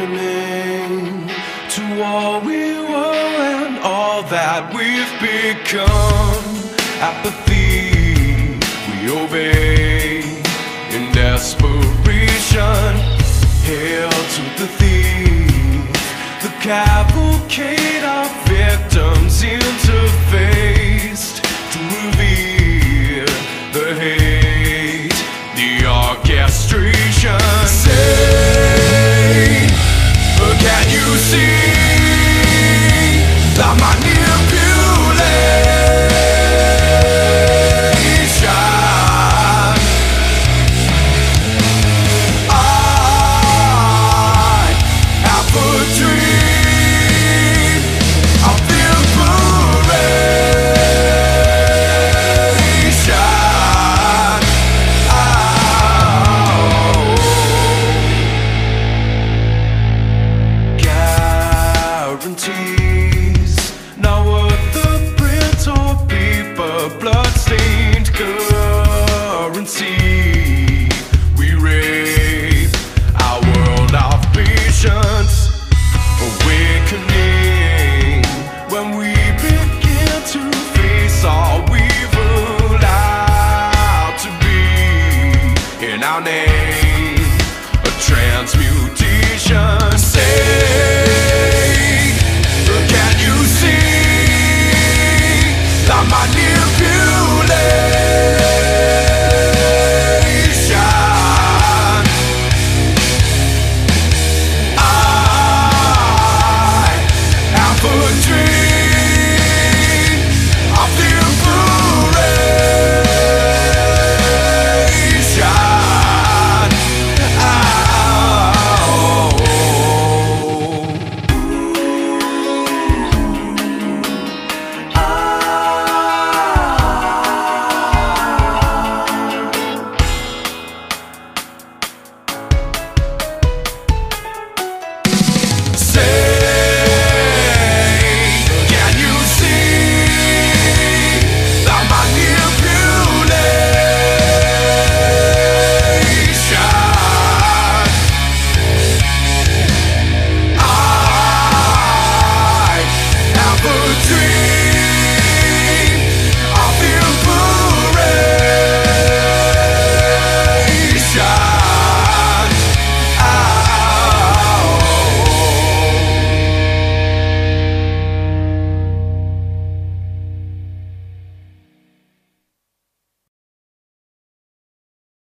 Awakening to all we were and all that we've become. Apathy, we obey cavalcade of victims interfaced to reveal Guarantees not worth the print or paper, blood-stained currency. We rape our world of patience, awakening. When we begin to face all we've allowed to be. In our name, I knew Dream.